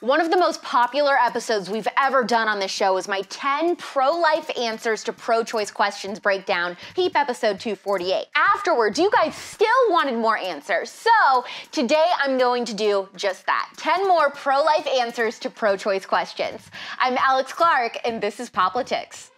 One of the most popular episodes we've ever done on this show is my 10 pro life answers to pro choice questions breakdown, Peep episode 248. Afterwards, you guys still wanted more answers, so today I'm going to do just that 10 more pro life answers to pro choice questions. I'm Alex Clark, and this is Poplitics.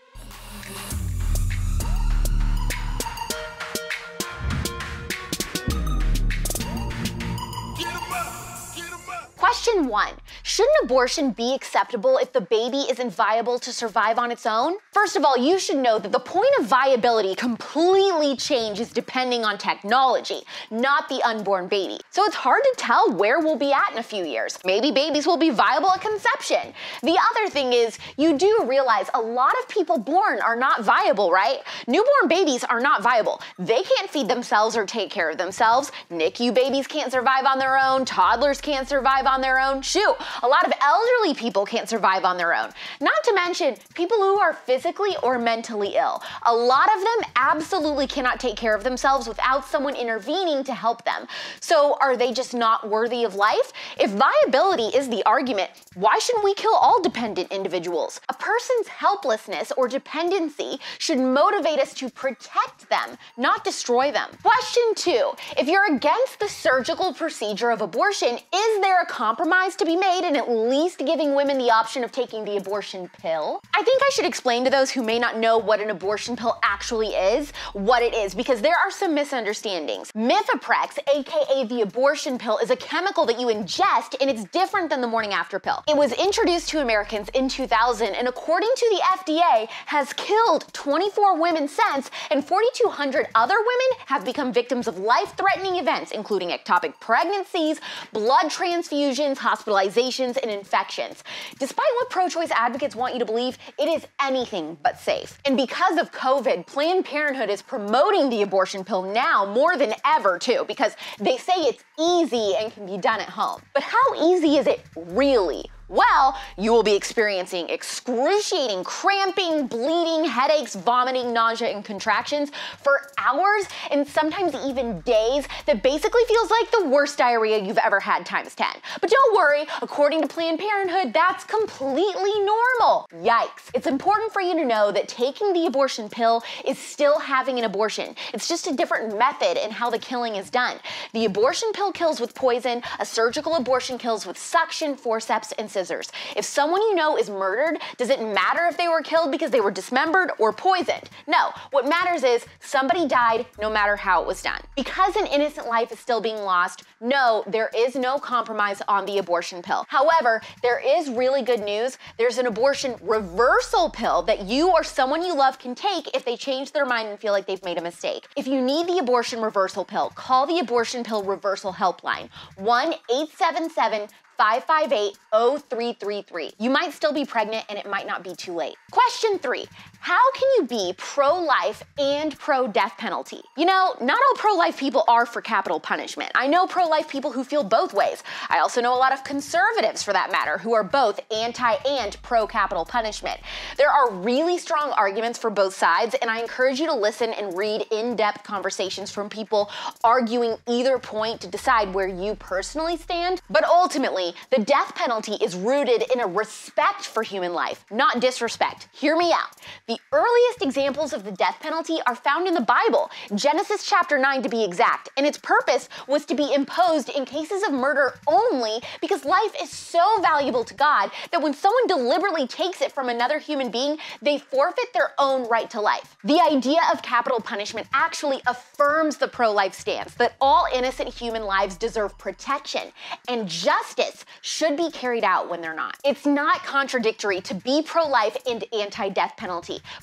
Question one Shouldn't abortion be acceptable if the baby isn't viable to survive on its own? First of all, you should know that the point of viability completely changes depending on technology, not the unborn baby. So it's hard to tell where we'll be at in a few years. Maybe babies will be viable at conception. The other thing is, you do realize a lot of people born are not viable, right? Newborn babies are not viable. They can't feed themselves or take care of themselves. NICU babies can't survive on their own. Toddlers can't survive on their own. Shoot, a lot of elderly people can't survive on their own. Not to mention people who are physically or mentally ill. A lot of them absolutely cannot take care of themselves without someone intervening to help them. So are they just not worthy of life? If viability is the argument, why shouldn't we kill all dependent individuals? A person's helplessness or dependency should motivate us to protect them, not destroy them. Question two If you're against the surgical procedure of abortion, is there a compromise to be made in at least giving women the option of taking the abortion pill? I think I should explain to those who may not know what an abortion pill actually is, what it is, because there are some misunderstandings. Mifeprex, aka the abortion pill, is a chemical that you ingest and it's different than the morning after pill. It was introduced to Americans in 2000 and according to the FDA has killed 24 women since and 4,200 other women have become victims of life-threatening events including ectopic pregnancies, blood transfusions, hospitalizations, and infections. Despite what pro choice advocates want you to believe, it is anything but safe. And because of COVID, Planned Parenthood is promoting the abortion pill now more than ever, too, because they say it's easy and can be done at home. But how easy is it really? Well, you will be experiencing excruciating cramping, bleeding, headaches, vomiting, nausea, and contractions for hours and sometimes even days that basically feels like the worst diarrhea you've ever had times 10. But don't worry, according to Planned Parenthood, that's completely normal. Yikes. It's important for you to know that taking the abortion pill is still having an abortion. It's just a different method in how the killing is done. The abortion pill kills with poison, a surgical abortion kills with suction, forceps, and scissors. If someone you know is murdered, does it matter if they were killed because they were dismembered or poisoned? No. What matters is somebody died no matter how it was done. Because an innocent life is still being lost, no, there is no compromise on the abortion pill. However, there is really good news. There's an abortion reversal pill that you or someone you love can take if they change their mind and feel like they've made a mistake. If you need the abortion reversal pill, call the abortion pill reversal helpline 1 877 558 0333. You might still be pregnant and it might not be too late. Question three How can you be pro life and pro death penalty? You know, not all pro life people are for capital punishment. I know pro life people who feel both ways. I also know a lot of conservatives, for that matter, who are both anti and pro capital punishment. There are really strong arguments for both sides, and I encourage you to listen and read in depth conversations from people arguing either point to decide where you personally stand. But ultimately, the death penalty is rooted in a respect for human life, not disrespect. Hear me out. The earliest examples of the death penalty are found in the Bible, Genesis chapter 9 to be exact, and its purpose was to be imposed in cases of murder only because life is so valuable to God that when someone deliberately takes it from another human being, they forfeit their own right to life. The idea of capital punishment actually affirms the pro life stance that all innocent human lives deserve protection and justice should be carried out when they're not. It's not contradictory to be pro life and anti death penalty,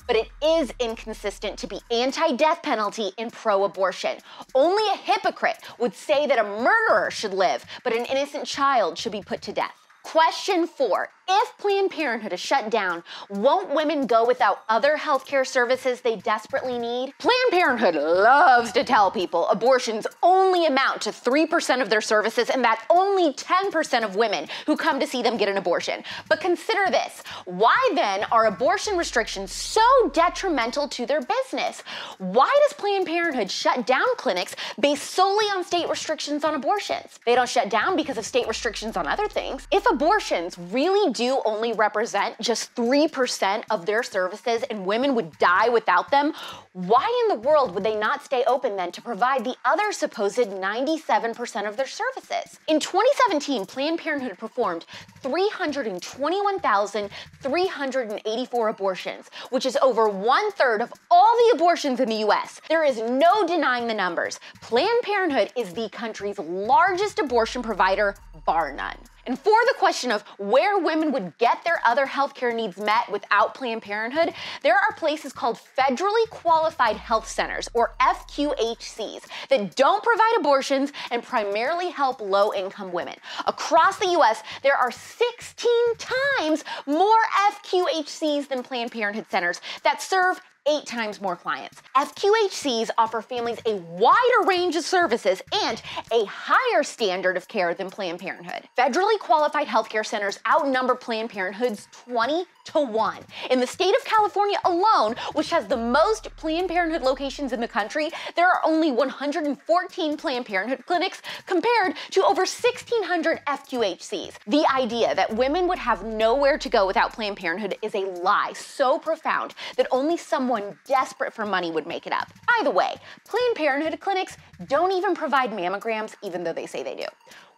but it is inconsistent to be anti death penalty and pro abortion. Only a hypocrite would say that a murderer should live, but an innocent child should be put to death. Question four if Planned Parenthood is shut down, won't women go without other healthcare services they desperately need? Planned Parenthood loves to tell people abortions only amount to 3% of their services and that only 10% of women who come to see them get an abortion. But consider this why then are abortion restrictions so detrimental to their business? Why does Planned Parenthood shut down clinics based solely on state restrictions on abortions? They don't shut down because of state restrictions on other things. If abortions really do only represent just 3% of their services and women would die without them, why in the world would they not stay open then to provide the other supposed 97% of their services? In 2017, Planned Parenthood performed 321,384 abortions, which is over one third of all the abortions in the US. There is no denying the numbers. Planned Parenthood is the country's largest abortion provider, bar none. And for the question of where women would get their other healthcare needs met without Planned Parenthood, there are places called federally qualified health centers, or FQHCs, that don't provide abortions and primarily help low income women. Across the US, there are 16 times more FQHCs than Planned Parenthood centers that serve eight times more clients. FQHCs offer families a wider range of services and a higher standard of care than Planned Parenthood. Federally qualified healthcare centers outnumber Planned Parenthood's 20 to 1. In the state of California alone, which has the most Planned Parenthood locations in the country, there are only 114 Planned Parenthood clinics compared to over 1,600 FQHCs. The idea that women would have nowhere to go without Planned Parenthood is a lie so profound that only someone desperate for money would make it up. By the way, Planned Parenthood clinics don't even provide mammograms, even though they say they do.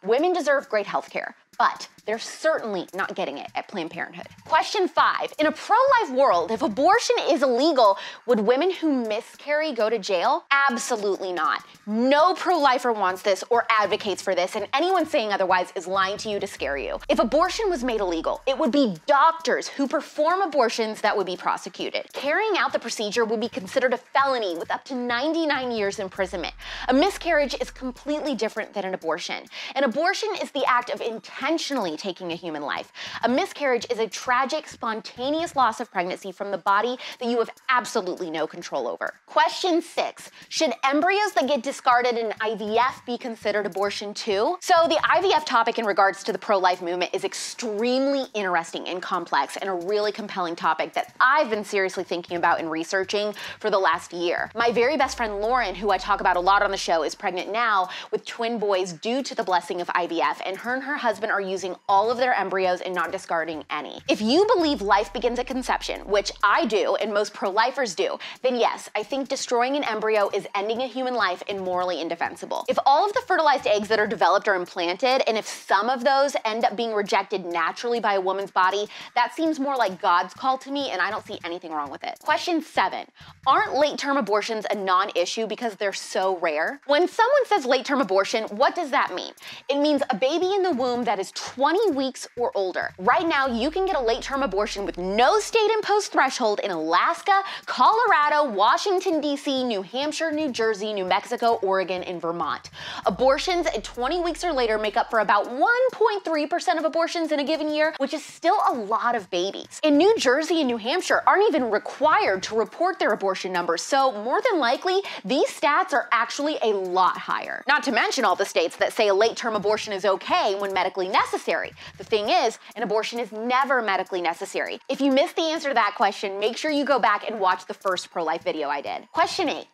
Women deserve great health care, but they're certainly not getting it at Planned Parenthood. Question five In a pro life world, if abortion is illegal, would women who miscarry go to jail? Absolutely not. No pro lifer wants this or advocates for this, and anyone saying otherwise is lying to you to scare you. If abortion was made illegal, it would be doctors who perform abortions that would be prosecuted. Carrying out the procedure would be considered a felony with up to 99 years imprisonment. A miscarriage is completely different than an abortion. An abortion is the act of intentionally taking a human life. A miscarriage is a tragic, spontaneous loss of pregnancy from the body that you have absolutely no control over. Question six Should embryos that get discarded in IVF be considered abortion too? So, the IVF topic in regards to the pro life movement is extremely interesting and complex and a really compelling topic that I've been seriously thinking about and researching for the last year. My very best friend Lauren, who I talk about a lot on the show, is pregnant now with twin boys due to the blessing of IVF, and her and her husband are using all of their embryos and not discarding any. If you believe life begins at conception, which I do and most pro lifers do, then yes, I think destroying an embryo is ending a human life and morally indefensible. If all of the fertilized eggs that are developed are implanted, and if some of those end up being rejected naturally by a woman's body, that seems more like God's call to me, and I don't see anything wrong with it. Question seven Aren't late term abortions a non issue because they're so rare? When someone says late term abortion, what does that mean? It means a baby in the womb that is 20 weeks or older. Right now, you can get a late term abortion with no state imposed threshold in Alaska, Colorado, Washington, D.C., New Hampshire, New Jersey, New Mexico, Oregon, and Vermont. Abortions at 20 weeks or later make up for about 1.3% of abortions in a given year, which is still a lot of babies. In New Jersey and New Hampshire aren't even required to report their abortion numbers, so more than likely, these stats are actually a lot higher. Not to mention all the states that say a late term abortion is okay when medically necessary. The thing is, an abortion is never medically necessary. If you missed the answer to that question, make sure you go back and watch the first pro life video I did. Question eight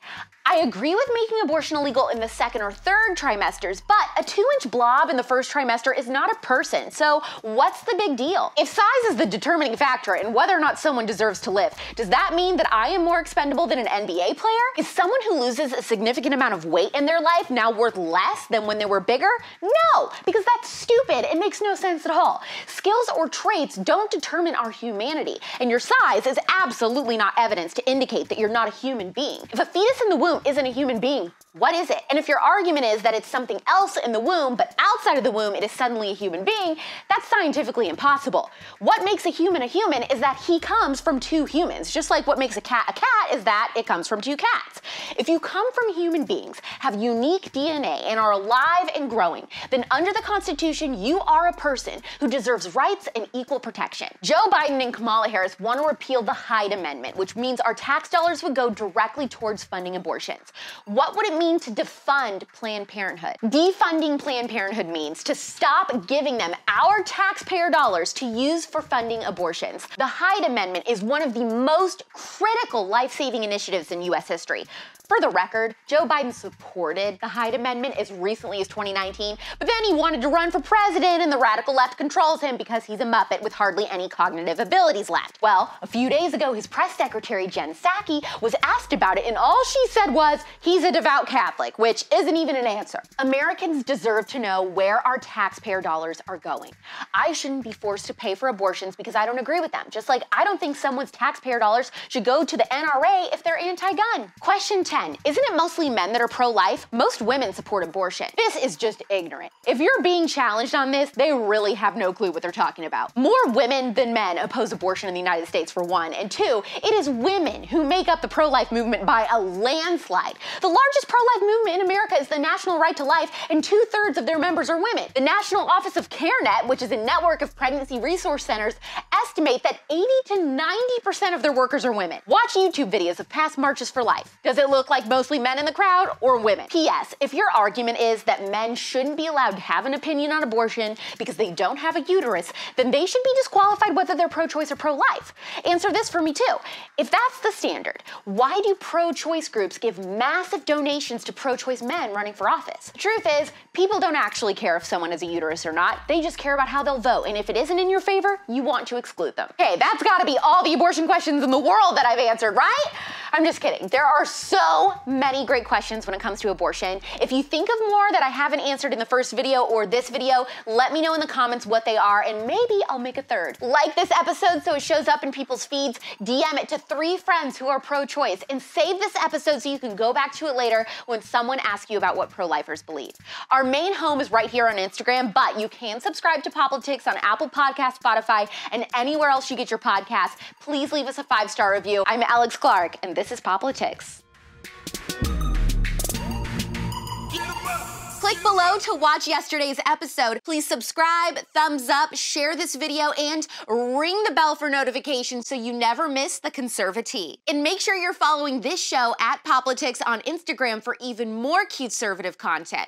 I agree with making abortion illegal in the second or third trimesters, but a two inch blob in the first trimester is not a person, so what's the big deal? If size is the determining factor in whether or not someone deserves to live, does that mean that I am more expendable than an NBA player? Is someone who loses a significant amount of weight in their life now worth less than when they were bigger? No, because that's stupid. It makes no sense at all. Skills or traits don't determine our humanity, and your size is absolutely not evidence to indicate that you're not a human being. If a fetus in the womb isn't a human being, What is it? And if your argument is that it's something else in the womb, but outside of the womb it is suddenly a human being, that's scientifically impossible. What makes a human a human is that he comes from two humans, just like what makes a cat a cat is that it comes from two cats. If you come from human beings, have unique DNA, and are alive and growing, then under the Constitution, you are a person who deserves rights and equal protection. Joe Biden and Kamala Harris want to repeal the Hyde Amendment, which means our tax dollars would go directly towards funding abortions. What would it mean to defund Planned Parenthood? Defunding Planned Parenthood means to stop giving them our taxpayer dollars to use for funding abortions. The Hyde Amendment is one of the most critical life saving initiatives in U.S. history. For the record, Joe Biden supported the Hyde Amendment as recently as 2019, but then he wanted to run for president and the radical left controls him because he's a Muppet with hardly any cognitive abilities left. Well, a few days ago, his press secretary, Jen Psaki, was asked about it, and all she said was, he's a devout Catholic, which isn't even an answer. Americans deserve to know where our taxpayer dollars are going. I shouldn't be forced to pay for abortions because I don't agree with them, just like I don't think someone's taxpayer dollars should go to the NRA if they're anti gun. Question 10. 10. Isn't it mostly men that are pro life? Most women support abortion. This is just ignorant. If you're being challenged on this, they really have no clue what they're talking about. More women than men oppose abortion in the United States, for one. And two, it is women who make up the pro life movement by a landslide. The largest pro life movement in America is the National Right to Life, and two thirds of their members are women. The National Office of CareNet, which is a network of pregnancy resource centers, estimate that 80 to 90% of their workers are women. Watch YouTube videos of past marches for life. Does it look like mostly men in the crowd or women. P.S. If your argument is that men shouldn't be allowed to have an opinion on abortion because they don't have a uterus, then they should be disqualified whether they're pro choice or pro life. Answer this for me too. If that's the standard, why do pro choice groups give massive donations to pro choice men running for office? The truth is, people don't actually care if someone has a uterus or not, they just care about how they'll vote, and if it isn't in your favor, you want to exclude them. Okay, that's gotta be all the abortion questions in the world that I've answered, right? I'm just kidding. There are so many great questions when it comes to abortion. If you think of more that I haven't answered in the first video or this video, let me know in the comments what they are and maybe I'll make a third. Like this episode so it shows up in people's feeds, DM it to three friends who are pro-choice and save this episode so you can go back to it later when someone asks you about what pro-lifers believe. Our main home is right here on Instagram, but you can subscribe to Poplitics on Apple Podcast, Spotify, and anywhere else you get your podcast, Please leave us a five-star review. I'm Alex Clark, and this is Poplitics. Click below to watch yesterday's episode. Please subscribe, thumbs up, share this video, and ring the bell for notifications so you never miss the conservaTEA. And make sure you're following this show at Poplitics on Instagram for even more conservative content.